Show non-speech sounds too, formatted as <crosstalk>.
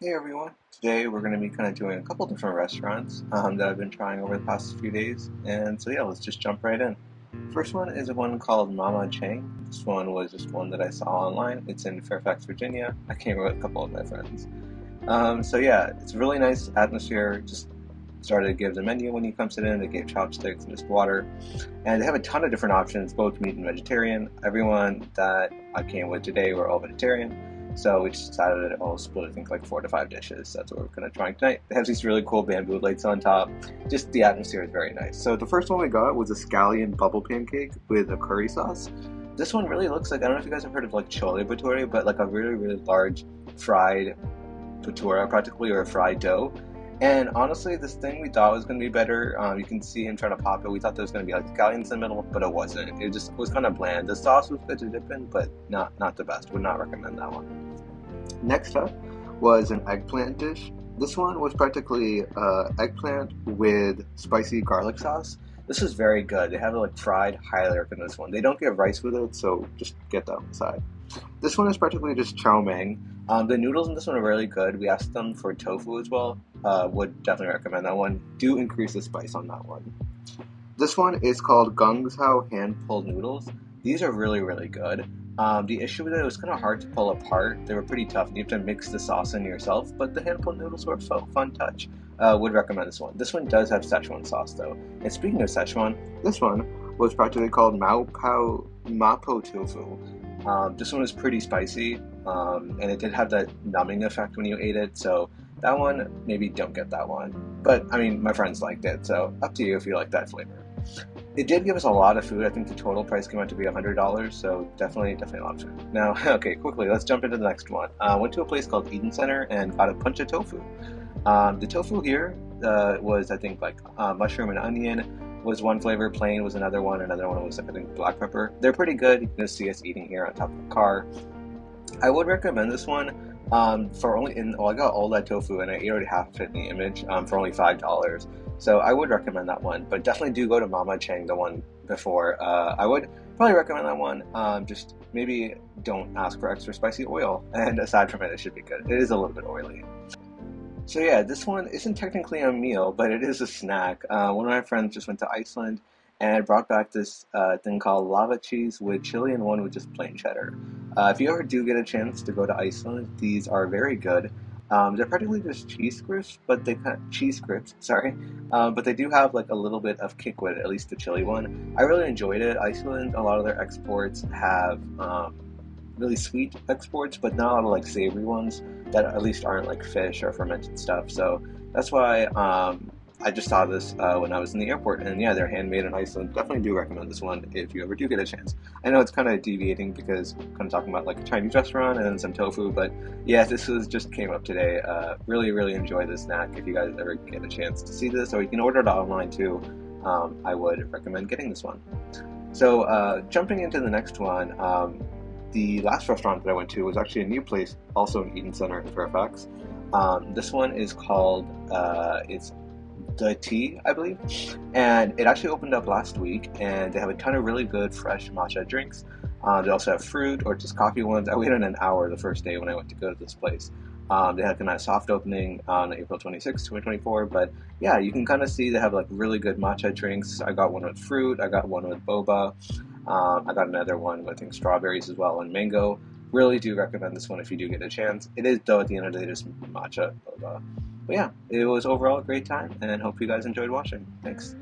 Hey everyone! Today we're going to be kind of doing a couple different restaurants um, that I've been trying over the past few days, and so yeah, let's just jump right in. First one is one called Mama Chang. This one was just one that I saw online. It's in Fairfax, Virginia. I came with a couple of my friends. Um, so yeah, it's a really nice atmosphere. Just started to give the menu when you come sit in. They gave chopsticks and just water, and they have a ton of different options, both meat and vegetarian. Everyone that I came with today were all vegetarian. So we just decided to all split, I think, like four to five dishes. That's what we're going to try tonight. It has these really cool bamboo lights on top. Just the atmosphere is very nice. So the first one we got was a scallion bubble pancake with a curry sauce. This one really looks like, I don't know if you guys have heard of like chole bhature, but like a really, really large fried bhatura practically, or a fried dough. And honestly, this thing we thought was going to be better. Um, you can see him trying to pop it. We thought there was going to be like scallions in the middle, but it wasn't. It just was kind of bland. The sauce was good to dip in, but not not the best. Would not recommend that one. Next up was an eggplant dish. This one was practically uh, eggplant with spicy garlic sauce. This is very good. They have it like fried. Highly recommend this one. They don't give rice with it, so just get that on the side. This one is practically just chow mein. Um, the noodles in this one are really good. We asked them for tofu as well. Uh, would definitely recommend that one. Do increase the spice on that one. This one is called Guangzhou hand pulled noodles. These are really, really good. Um, the issue with it, it was kind of hard to pull apart. They were pretty tough. You have to mix the sauce in yourself, but the hand pulled noodles were a fun touch. Uh, would recommend this one. This one does have Szechuan sauce though. And speaking of Szechuan, this one was practically called Mao Pao Mapo Tofu. Um, this one was pretty spicy, um, and it did have that numbing effect when you ate it. So that one, maybe don't get that one. But I mean, my friends liked it, so up to you if you like that flavor. It did give us a lot of food. I think the total price came out to be $100, so definitely, definitely a lot of food. Now, <laughs> okay, quickly, let's jump into the next one. I uh, went to a place called Eden Center and got a bunch of tofu. Um, the tofu here uh, was, I think, like uh, mushroom and onion was one flavor, plain was another one, another one was, I think, black pepper. They're pretty good. You can see us eating here on top of the car. I would recommend this one um, for only in well, I got all that tofu and I ate already half of it in the image um, for only five dollars. So I would recommend that one, but definitely do go to Mama Chang, the one before. Uh, I would probably recommend that one. Um, just maybe don't ask for extra spicy oil, and aside from it, it should be good. It is a little bit oily. So yeah, this one isn't technically a meal, but it is a snack. Uh, one of my friends just went to Iceland and brought back this uh, thing called lava cheese with chili and one with just plain cheddar. Uh, if you ever do get a chance to go to Iceland, these are very good. Um, they're practically just cheese crisps, but they kind of, cheese crisps, <laughs> sorry, um, but they do have like a little bit of kick with it, at least the chili one. I really enjoyed it. Iceland, a lot of their exports have um, really sweet exports, but not a lot of like savory ones that at least aren't like fish or fermented stuff. So that's why um, I just saw this uh, when I was in the airport, and yeah, they're handmade in Iceland. Definitely do recommend this one if you ever do get a chance. I know it's kind of deviating because I'm kind of talking about like a Chinese restaurant and some tofu, but yeah, this was just came up today. Uh, really, really enjoy this snack. If you guys ever get a chance to see this, or you can order it online too, um, I would recommend getting this one. So uh, jumping into the next one. Um, the last restaurant that I went to was actually a new place, also in Eden Center in Fairfax. Um, this one is called uh, it's the tea, I believe. And it actually opened up last week, and they have a ton of really good fresh matcha drinks. Uh, they also have fruit or just coffee ones. I waited an hour the first day when I went to go to this place. Um, they had a nice soft opening on April 26, 2024. But yeah, you can kind of see they have like really good matcha drinks. I got one with fruit. I got one with boba. Um, I got another one with I think strawberries as well and mango. Really do recommend this one if you do get a chance. It is though at the end of the day just matcha boba. But yeah, it was overall a great time, and hope you guys enjoyed watching. Thanks.